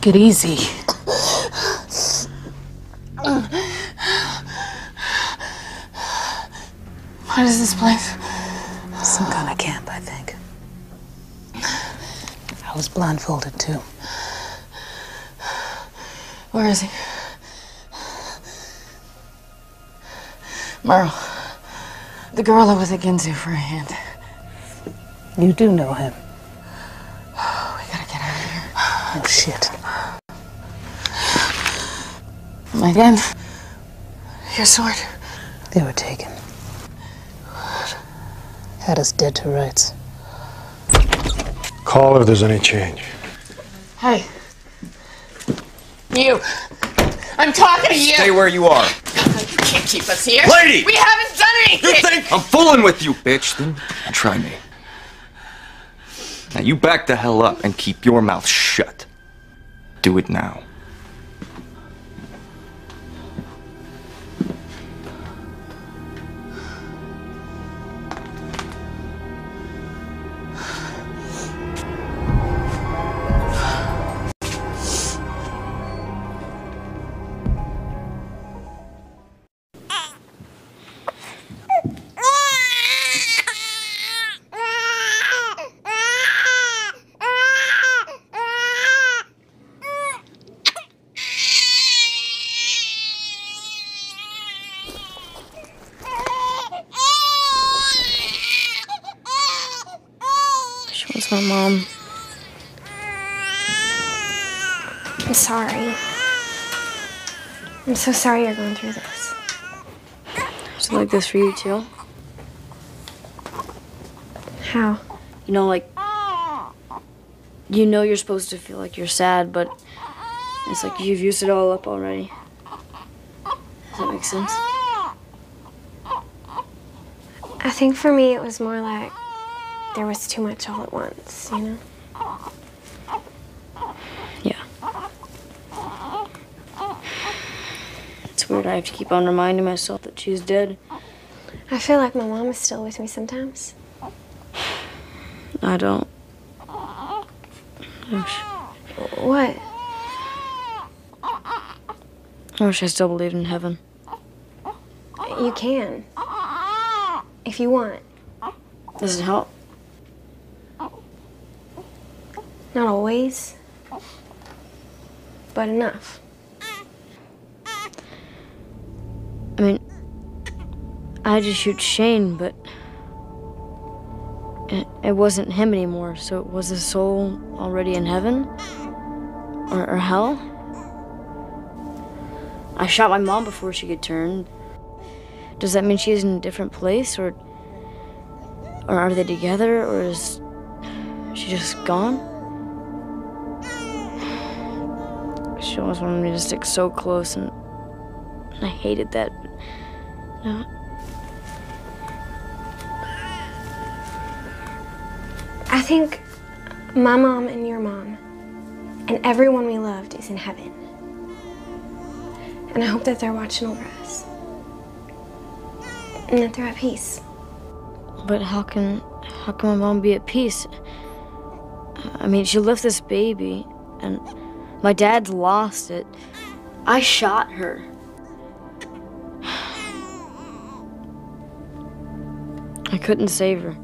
Take it easy. What is this place? Some kind of camp, I think. I was blindfolded too. Where is he? Merle. The gorilla was a Ginsu for a hand. You do know him. We gotta get out of here. Oh, shit. My gun. Your sword. They were taken. Had us dead to rights. Call if there's any change. Hey. You. I'm talking to you. Stay where you are. You can't keep us here. Lady! We haven't done anything. You think I'm fooling with you, bitch? Then try me. Now you back the hell up and keep your mouth shut. Do it now. Wants my mom. I'm sorry. I'm so sorry you're going through this. Is it like this for you too? How? You know, like you know you're supposed to feel like you're sad, but it's like you've used it all up already. Does that make sense? I think for me it was more like there was too much all at once, you know? Yeah. It's weird. I have to keep on reminding myself that she's dead. I feel like my mom is still with me sometimes. I don't. I wish, What? I wish I still believed in heaven. You can. If you want. Does it help? Not always. But enough. I mean, I to shoot Shane, but it, wasn't him anymore. So it was his soul already in heaven or, or hell? I shot my mom before she could turn. Does that mean she's in a different place, or or are they together, or is she just gone? She always wanted me to stick so close, and I hated that. No. I think my mom and your mom and everyone we loved is in heaven. And I hope that they're watching over us. And that they're at peace. But how can how can my mom be at peace? I mean, she left this baby, and my dad's lost it. I shot her. I couldn't save her.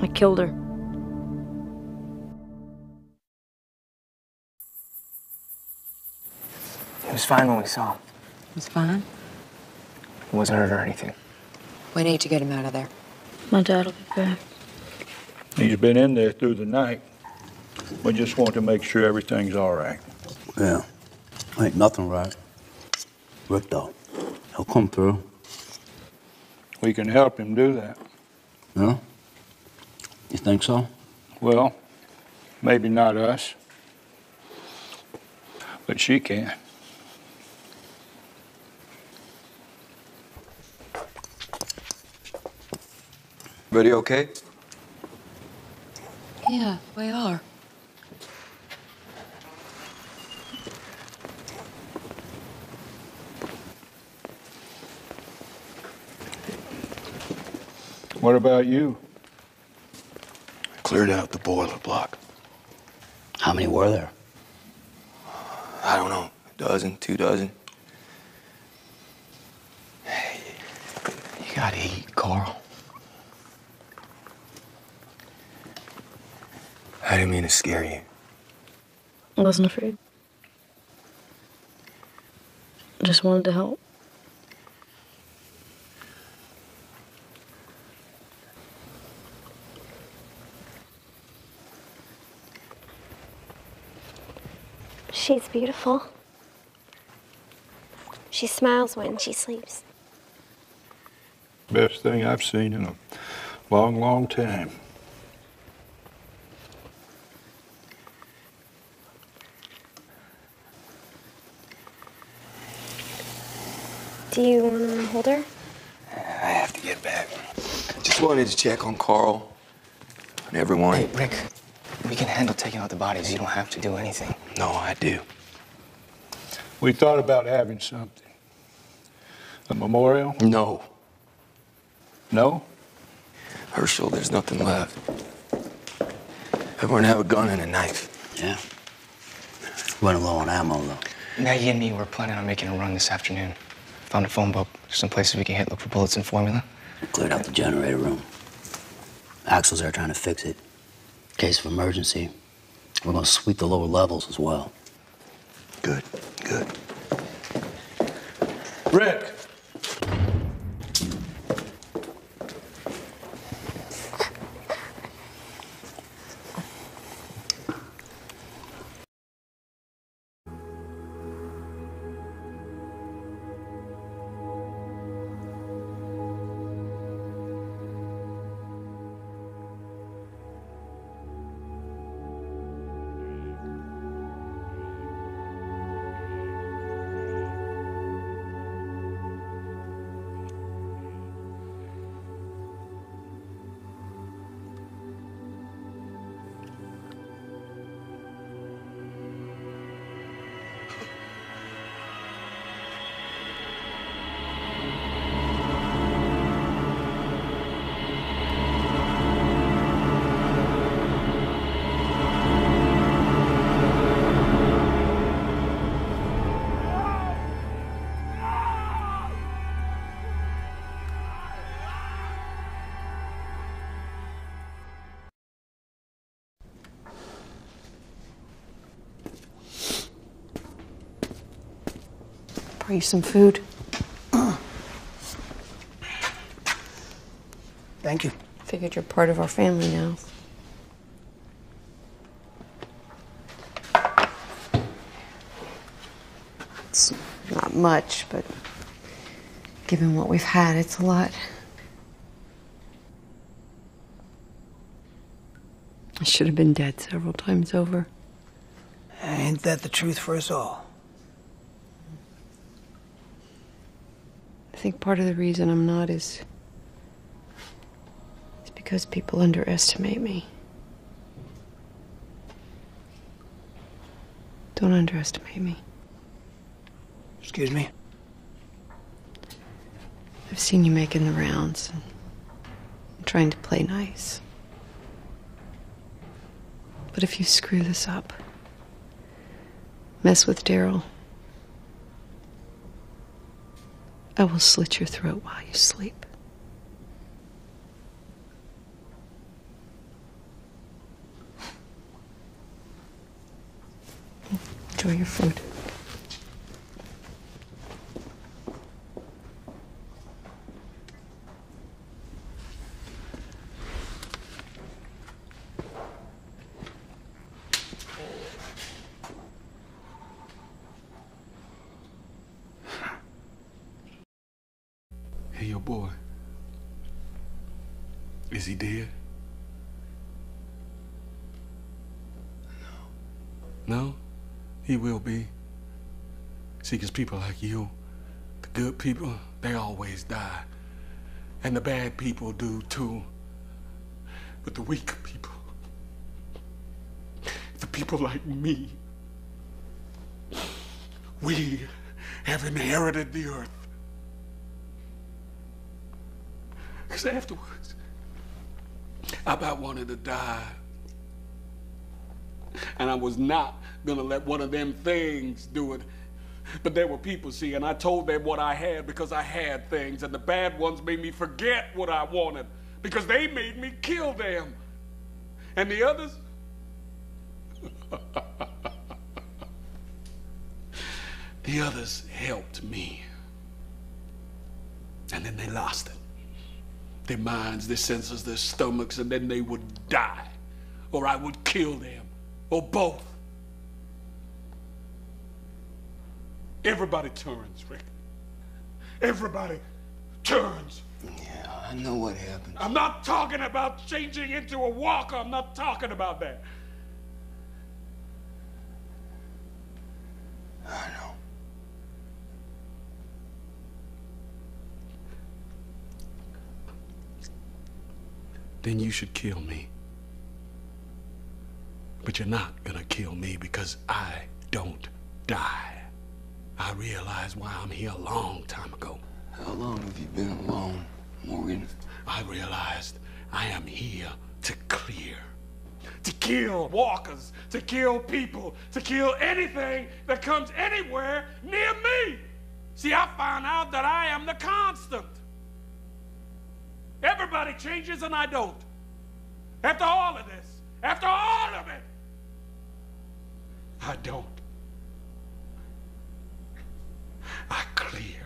I killed her. He was fine when we saw him. was fine. He wasn't hurt or anything. We need to get him out of there. My dad'll be back. He's been in there through the night. We just want to make sure everything's all right. Yeah. Ain't nothing right. Rick, though, he'll come through. We can help him do that. Yeah? You think so? Well, maybe not us, but she can. Everybody okay? Yeah, we are. What about you? I Cleared out the boiler block. How many were there? I don't know, a dozen, two dozen. Hey, you gotta eat, Carl. I didn't mean to scare you. I wasn't afraid. Just wanted to help. She's beautiful. She smiles when she sleeps. Best thing I've seen in a long, long time. Do you want to hold her? I have to get back. Just wanted to check on Carl and everyone. Hey, Rick, we can handle taking out the bodies. You don't have to do anything. No, I do. We thought about having something. A memorial? No. No? Hershel, there's nothing left. Everyone have a gun and a knife. Yeah. Running low on ammo, though. Maggie and me were planning on making a run this afternoon. Found a phone book. There's some places we can hit, look for bullets and formula. Cleared out the generator room. Axel's there trying to fix it. Case of emergency. We're gonna sweep the lower levels as well. Good, good. Rick! You some food. Thank you. Figured you're part of our family now. It's not much, but given what we've had, it's a lot. I should have been dead several times over. Ain't that the truth for us all? Think part of the reason I'm not is. is because people underestimate me. Don't underestimate me. Excuse me? I've seen you making the rounds and trying to play nice. But if you screw this up, mess with Daryl, I will slit your throat while you sleep. Enjoy your food. Boy. Is he dead? No. No? He will be. See, 'cause people like you, the good people, they always die. And the bad people do too. But the weak people, the people like me, we have inherited the earth. Because afterwards, I about wanted to die. And I was not gonna let one of them things do it. But there were people, see, and I told them what I had because I had things, and the bad ones made me forget what I wanted because they made me kill them. And the others? the others helped me. And then they lost it. Their minds, their senses, their stomachs, and then they would die. Or I would kill them. Or both. Everybody turns, Rick. Everybody turns. Yeah, I know what happened. I'm not talking about changing into a walker. I'm not talking about that. I know. Then you should kill me. But you're not gonna kill me because I don't die. I realized why I'm here a long time ago. How long have you been alone, Morgan? I realized I am here to clear. To kill walkers, to kill people, to kill anything that comes anywhere near me. See, I found out that I am the constant. Everybody changes and I don't. After all of this, after all of it, I don't. I clear.